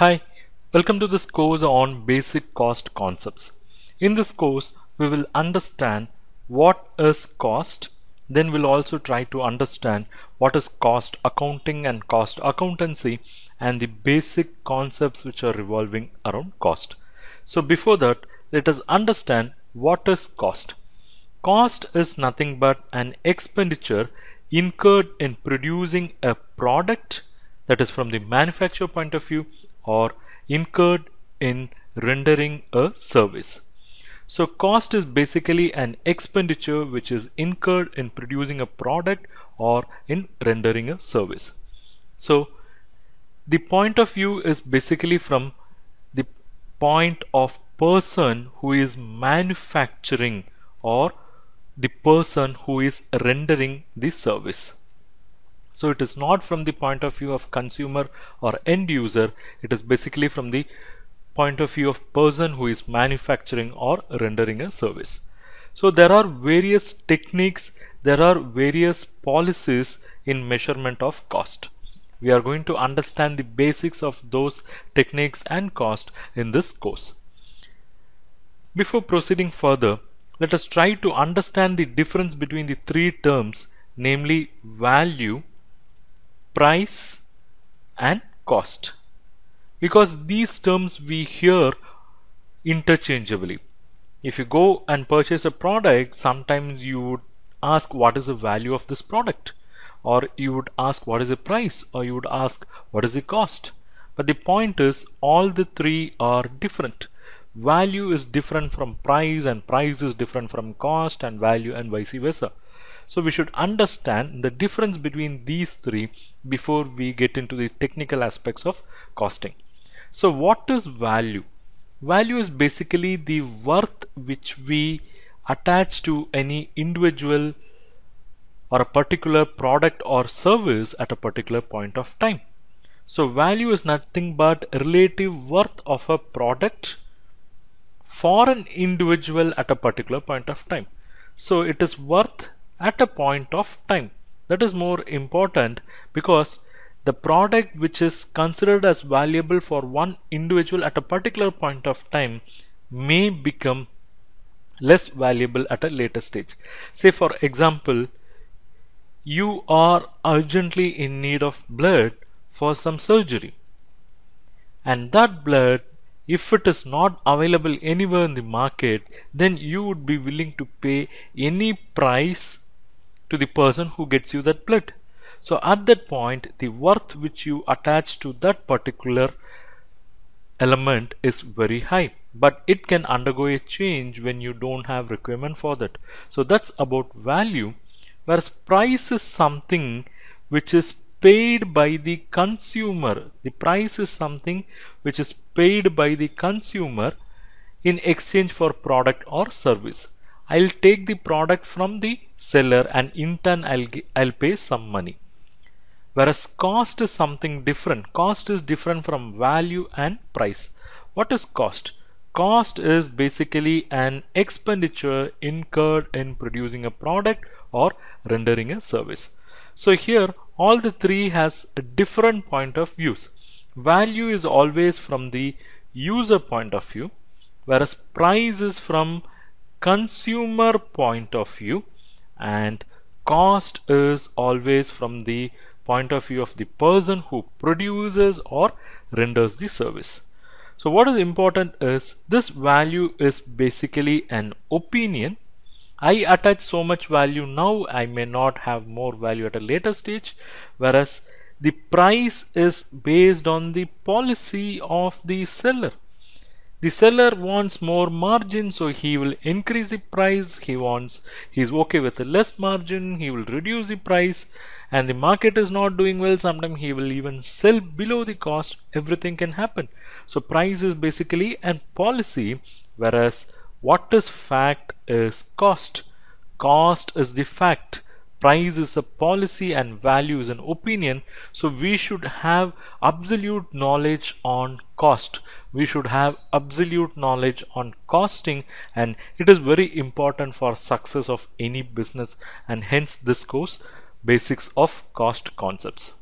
Hi, welcome to this course on basic cost concepts. In this course, we will understand what is cost, then we'll also try to understand what is cost accounting and cost accountancy and the basic concepts which are revolving around cost. So before that, let us understand what is cost. Cost is nothing but an expenditure incurred in producing a product that is from the manufacturer point of view or incurred in rendering a service. So cost is basically an expenditure which is incurred in producing a product or in rendering a service. So the point of view is basically from the point of person who is manufacturing or the person who is rendering the service. So it is not from the point of view of consumer or end user, it is basically from the point of view of person who is manufacturing or rendering a service. So there are various techniques, there are various policies in measurement of cost. We are going to understand the basics of those techniques and cost in this course. Before proceeding further, let us try to understand the difference between the three terms namely value, price and cost. Because these terms we hear interchangeably. If you go and purchase a product sometimes you would ask what is the value of this product? Or you would ask what is the price? Or you would ask what is the cost? But the point is all the three are different. Value is different from price and price is different from cost and value and vice versa so we should understand the difference between these three before we get into the technical aspects of costing so what is value value is basically the worth which we attach to any individual or a particular product or service at a particular point of time. So value is nothing but relative worth of a product for an individual at a particular point of time. So it is worth at a point of time. That is more important because the product which is considered as valuable for one individual at a particular point of time may become less valuable at a later stage. Say for example, you are urgently in need of blood for some surgery and that blood if it is not available anywhere in the market then you would be willing to pay any price to the person who gets you that blood. So at that point the worth which you attach to that particular element is very high. But it can undergo a change when you don't have requirement for that. So that's about value. Whereas price is something which is paid by the consumer. The price is something which is paid by the consumer in exchange for product or service I'll take the product from the seller and in turn I'll, I'll pay some money whereas cost is something different cost is different from value and price what is cost cost is basically an expenditure incurred in producing a product or rendering a service. So here all the three has a different point of views. Value is always from the user point of view whereas price is from consumer point of view and cost is always from the point of view of the person who produces or renders the service. So what is important is this value is basically an opinion I attach so much value now I may not have more value at a later stage whereas the price is based on the policy of the seller the seller wants more margin so he will increase the price he wants he's okay with less margin he will reduce the price and the market is not doing well sometimes he will even sell below the cost everything can happen so price is basically a policy whereas what is fact is cost. Cost is the fact. Price is a policy and value is an opinion. So we should have absolute knowledge on cost. We should have absolute knowledge on costing and it is very important for success of any business and hence this course basics of cost concepts.